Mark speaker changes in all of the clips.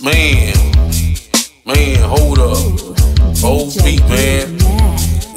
Speaker 1: Man, man, hold up. Old feet, man.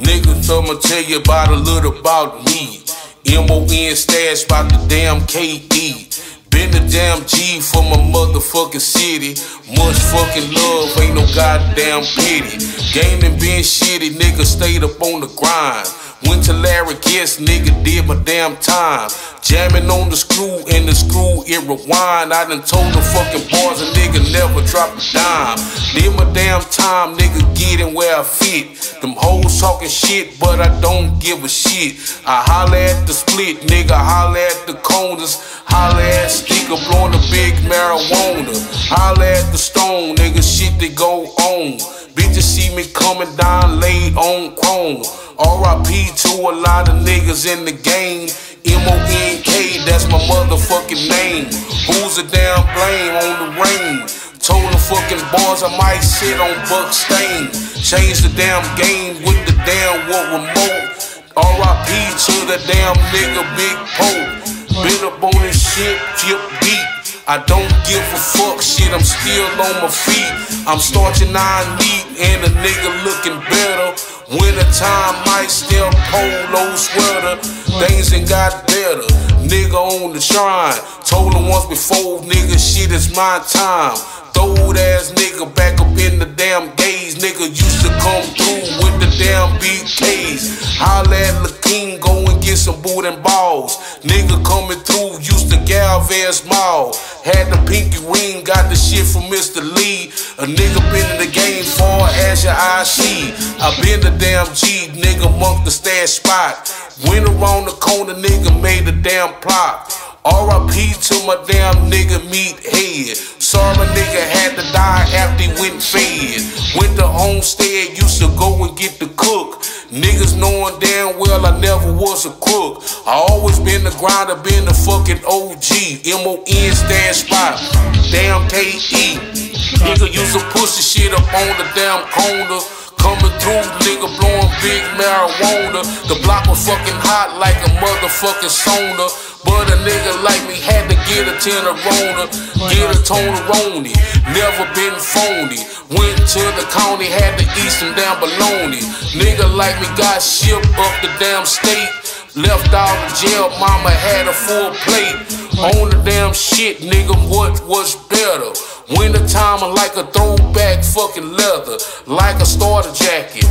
Speaker 1: Niggas, I'ma tell you about a little about me. M-O-N stash about the damn K-E. Been the damn G for my motherfucking city. Much fucking love, ain't no goddamn pity. Game and been shitty, nigga stayed up on the grind. Went to Larry Guest, nigga did my damn time. Jamming on the screw, and the screw it rewind. I done told the fucking boys a nigga never drop a dime. Did my damn time, nigga getting where I fit. Them hoes talking shit, but I don't give a shit. I holla at the split, nigga, holla at the corners. Holla at sticker, blowing the big marijuana. Holla at the stone, nigga, shit that go on. Bitches see me coming down laid on chrome. RIP to a lot of niggas in the game. M-O-N-K, that's my motherfucking name. Who's the damn blame on the rain? Told the fucking boys I might sit on Buck Stain. Change the damn game with the damn what remote. RIP to the damn nigga Big Pope. Been up on this shit, tip deep. I don't give a fuck shit, I'm still on my feet. I'm starching nine meat and a nigga looking better. Winter time, might still polo sweater. Things ain't got better. Nigga on the shrine. Told him once before, nigga, shit is my time. Throwed ass nigga back up in the damn gaze. Nigga used to come through with the damn BKs. Holla at king, go and get some boot and balls. Nigga coming through, used to Galvez Mall. Had the pinky ring, got the shit from Mr. Lee. A nigga been in the game far as your eye see. I been the damn G, nigga, monk the stash spot. Went around the corner, nigga, made a damn plot. RIP to my damn nigga meat head. Sorry, nigga had to die after he went fed. Went to homestead, used to go and get the cook. Niggas knowing damn well I never was a crook. I always been the grinder, been the fucking OG. M-O-N stand spot. Damn K-E. Nigga used to push the shit up on the damn corner. Coming through, nigga blowing big marijuana. The block was fucking hot like a motherfucking sauna. But a nigga like me had to get a Tenerona, get a Toneroni. Never been phony. Went to the county, had to eat some damn bologna. Nigga like me got shipped up the damn state. Left out of jail, mama had a full plate. On the damn shit, nigga, what was better? Winter time, I like a throwback fucking leather, like a starter jacket.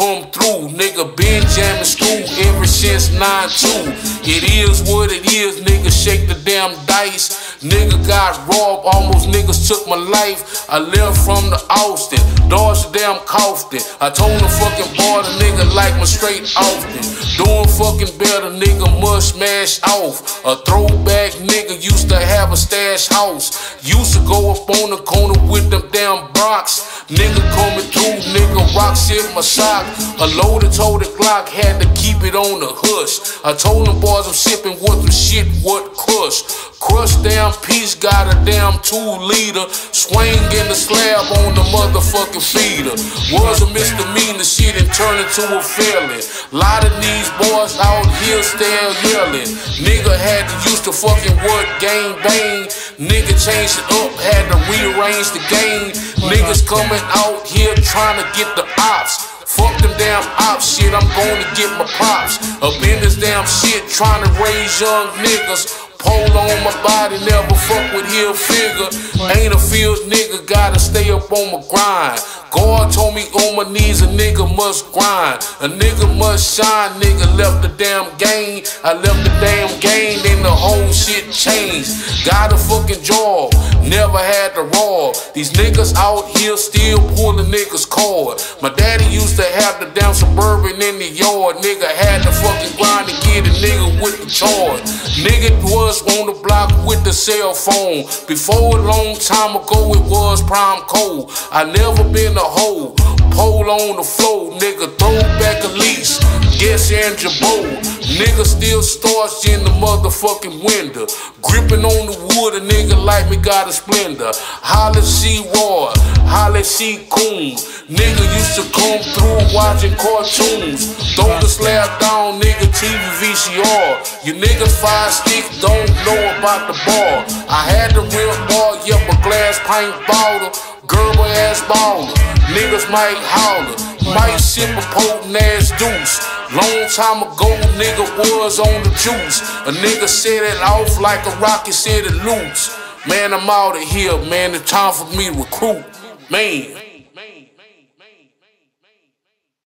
Speaker 1: Come through, nigga been jamming school ever since 9-2. It is what it is, nigga shake the damn dice. Nigga got robbed, almost niggas took my life. I left from the Austin, dodged the damn Kaufton. I told the fucking boy the nigga like my straight Austin. Doing fucking better, nigga must smash off. A throwback nigga used to have a stash house. Used to go up on the corner with them damn rocks. Nigga coming through, nigga rocks hit my sock. A loaded told the Glock had to keep it on the hush. I told them boys I'm sipping what the shit, what crush. Crush damn piece, got a damn two liter. Swing in the slab on the motherfucking feeder. Was a misdemeanor shit and turned into a felon. Lot of these boys out here still yelling. Nigga had to use the fucking word gang bang. Nigga changed it up, had to rearrange the game. Niggas coming out here trying to get the ops. Fuck them damn ops shit, I'm to get my props. Up in this damn shit, trying to raise young niggas. Pole on my body, never fuck with heel figure. Ain't a field nigga, gotta stay up on my grind. God told me on my knees, a nigga must grind. A nigga must shine, nigga left the damn game. I left the damn game, then the whole shit changed. Got a fucking job, never had the roar. These niggas out here still pulling niggas cord. My daddy used to have the damn suburban in the yard. Nigga had to fucking grind to get a nigga with the charge. Nigga was on the block with the cell phone. Before a long time ago, it was prime cold. I never been a hoe. Pole on the floor, nigga, throw back a lease. Guess and Girbaud. Nigga still starch in the motherfucking window. Gripping on the wood, a nigga like me got a splendor. Holla, C. Roy, holla, C. Coon. Nigga used to come through watching cartoons. Throw the slab down, nigga, TV VCR. You niggas five stick, don't know about the ball. I had the real ball, yeah, but glass paint baller, Gerber ass baller. Niggas might holler, might sip a potent ass deuce. Long time ago, nigga was on the juice. A nigga set it off like a rocket set it loose. Man, I'm out of here, man. It's time for me to recruit. Man.